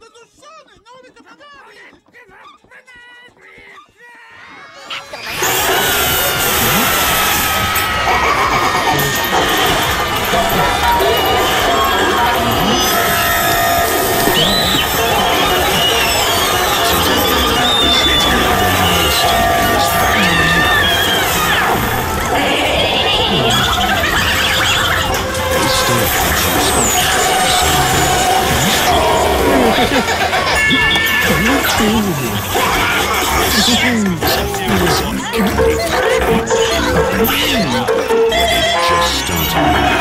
Luciano, não Just started.